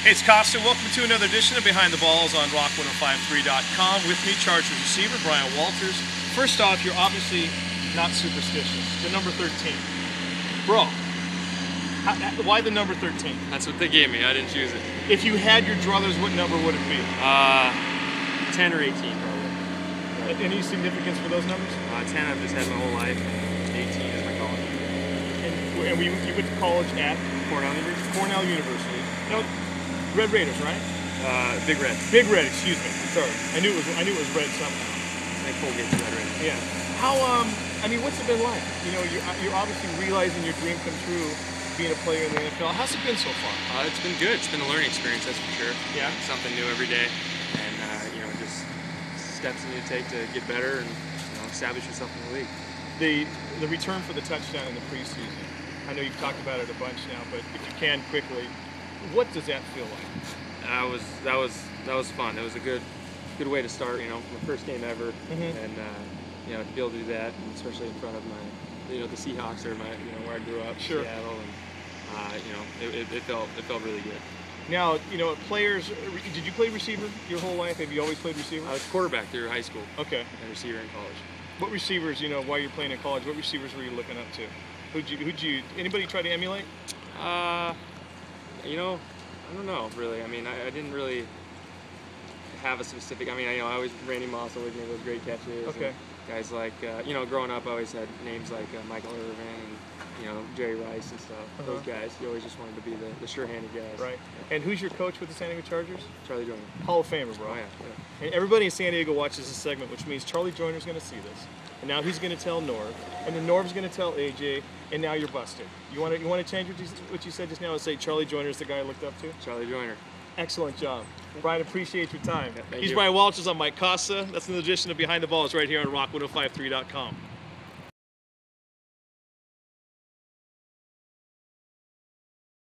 Hey, it's Costa. Welcome to another edition of Behind the Balls on Rock1053.com. With me, Chargers receiver Bryan Walters. First off, you're obviously not superstitious. The number 13. Bro, how, why the number 13? That's what they gave me. I didn't choose it. If you had your druthers, what number would it be? Uh, 10 or 18 probably. Any significance for those numbers? Uh, 10 I've just had my whole life. 18 is my college. And, and we, you went to college at Cornell University? Cornell University. No, Red Raiders, right? Uh, Big Red. Big Red, excuse me. Sorry, I knew it was. I knew it was red somehow. I think Colgate's Red Red. Yeah. How um? I mean, what's it been like? You know, you're, you're obviously realizing your dream come true, being a player in the NFL. How's it been so far? Uh, it's been good. It's been a learning experience, that's for sure. Yeah. Something new every day, and uh, you know, just steps you need to take to get better and you know, establish yourself in the league. The the return for the touchdown in the preseason. I know you've talked about it a bunch now, but if you can quickly, what does that feel like? That was that was that was fun. It was a good good way to start. You know, my first game ever, Mhm. and uh, you know to be able to do that, especially in front of my you know the Seahawks or my you know where I grew up, Sure. Seattle, and uh, you know it, it, it felt it felt really good. Now, you know, players. Did you play receiver your whole life? Have you always played receiver? I was quarterback through high school Okay. and receiver in college. What receivers, you know, while you're playing in college, what receivers were you looking up to? Who'd you, who'd you, anybody try to emulate? Uh, you know, I don't know really. I mean, I, I didn't really have a specific. I mean, I, you know, I always Randy Moss always made those great catches. Okay. Guys like uh, you know, growing up, I always had names like uh, Michael Irvin and you know Jerry Rice and stuff. Those Uh-huh. guys, you always just wanted to be the, the sure-handed guys. Right. And who's your coach with the San Diego Chargers? Charlie Joiner. Hall of Famer, bro. Oh yeah. yeah. And everybody in San Diego watches this segment, which means Charlie Joiner's going to see this. And now he's going to tell Norv, and then Norv's going to tell AJ, and now you're busted. You want to you want to change what you, what you said just now and say Charlie Joiner's the guy I looked up to? Charlie Joiner. Excellent job. Bryan, appreciate your time. Yeah, He's you. Bryan Walters. I'm Mike Costa. That's an edition of Behind the Balls right here on Rock1053.com.